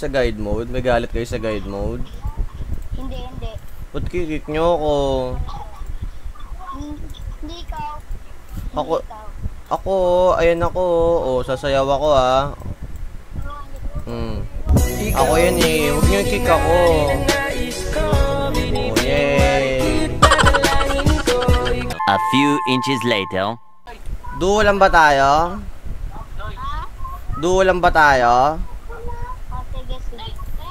sa guide mode? May galit kayo sa guide mode? Hindi, hindi. Ba't kikik nyo ako? Hmm, Hindi ikaw. Hindi Ako- ikaw. Ako, ayan ako. Oh, sasayaw ako ah. Hmm. Ako yun eh. Huwag nyo kick ako. Oh, yay. A few inches later. Duo lang ba tayo? Duo lang ba tayo?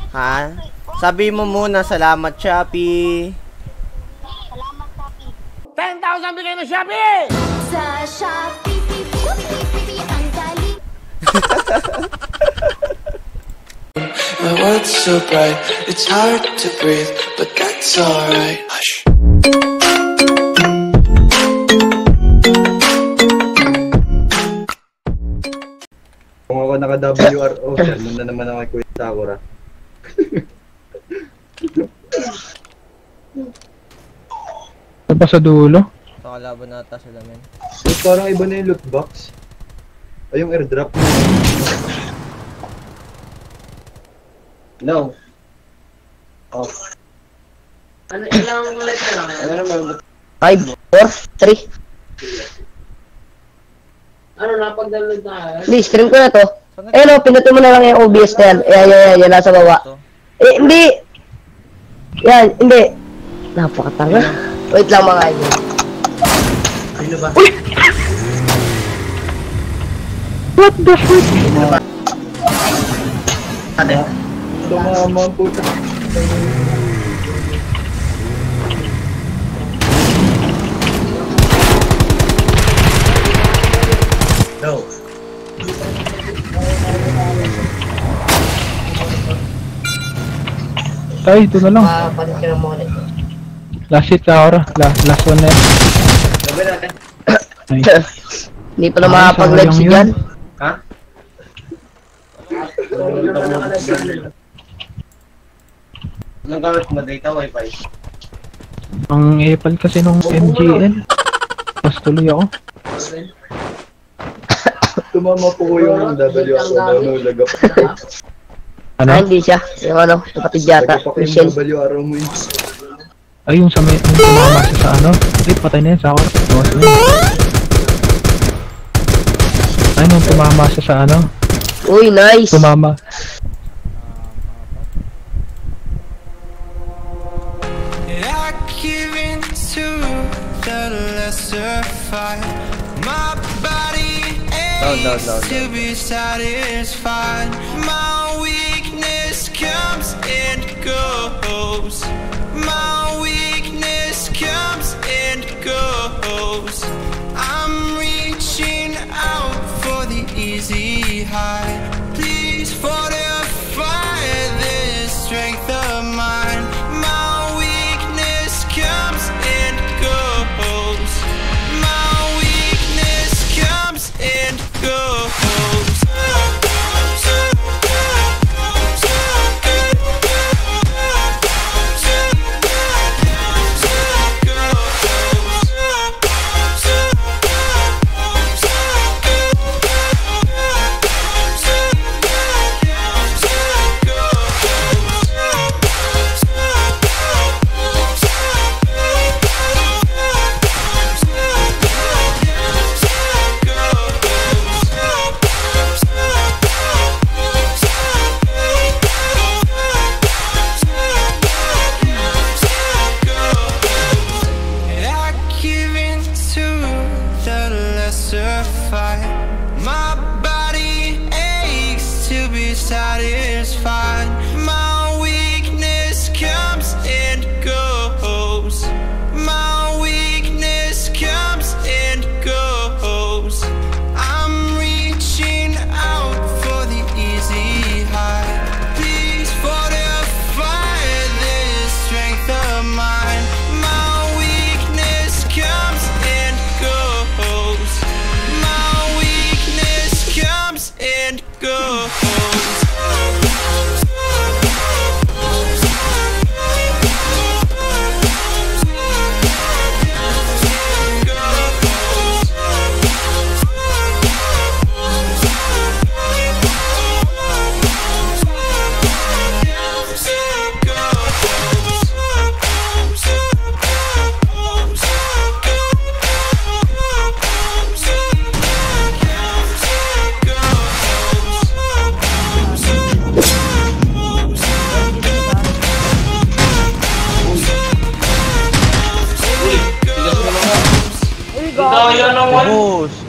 Ha? Sabi mo muna, salamat Shopee. Salamat, Papi. Sa Shopee, pipi, pipi, ang dali. My world's so bright, it's hard to breathe, but that's alright. Hush. Kung ako naka-WRO, ano na naman ako kay Sakura. Ano pa sa dulo? Sa kalaban nata sila men. So, parang iba na yung loot box. Ay, yung airdrop. No. Oh. Ano, ilang ulit na lang? Ano naman? 5, 4, 3. Ano, napag-download na? Hindi, stream ko na to. Eh no, pinuto mo na lang yung OBS na yan. Ayan, yan, yan, yan, nasa baba. Eh, hindi. Yan, hindi. Napakatanga. Wait lang mga idol. Ano ba? What the fuck? Tumama ang puta. No. Ay, ito na lang. Makapalit ka ng muna. Last hit sa aura. La last one na yan. Sabi natin. Nice. Hindi pa na Ay, makapag-live si yun. Jan. Ha? Anong gamit mo? Data wifi? Ang epal kasi nung MGL. Tapos tuloy ako. Tumama po ko yung WRO na nulag ako. Ano? Ah, hindi siya. Yung ano, kapatid yata. Michelle. WRO mo yun. Ay, yung sa may, yung tumama siya sa ano. Ay, patay na yan sa ako. Bawas na yun. Ay, nung tumama siya sa ano. Uy, nice. Tumama. I give in to the lesser fight. My body Down, down, down, down. No, yo no.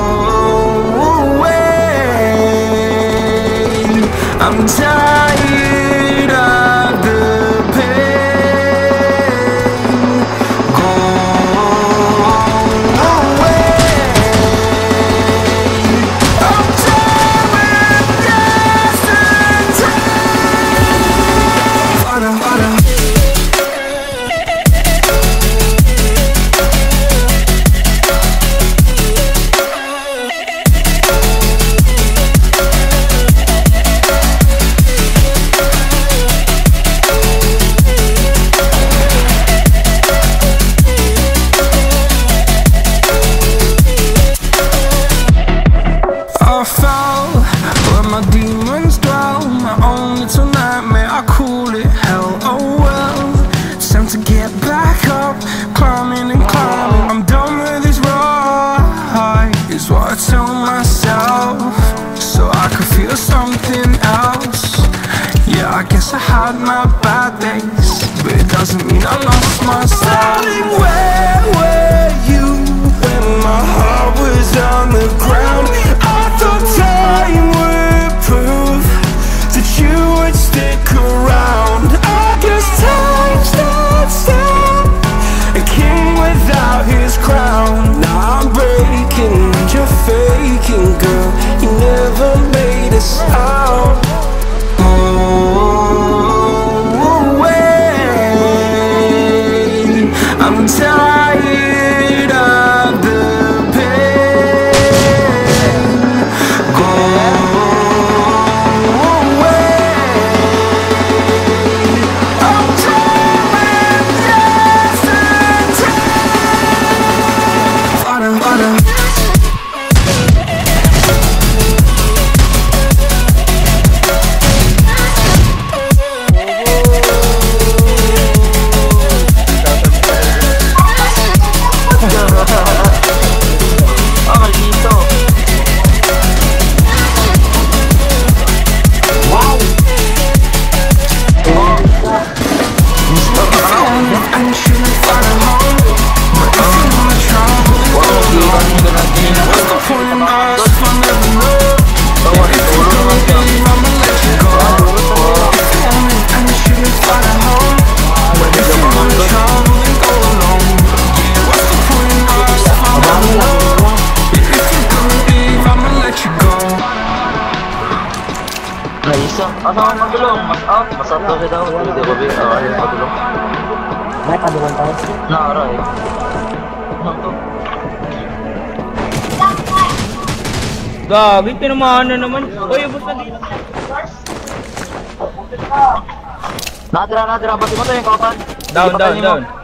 I'm dying no, no. Hindi ko bigyan. Ah, yung pagulong. May pagulong tayo? Naara eh. Gagi, tinamaan na naman. Uy, abot na dito. Nadra, nadra. Bati mo to yung kapan. Down, down, down.